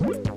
you.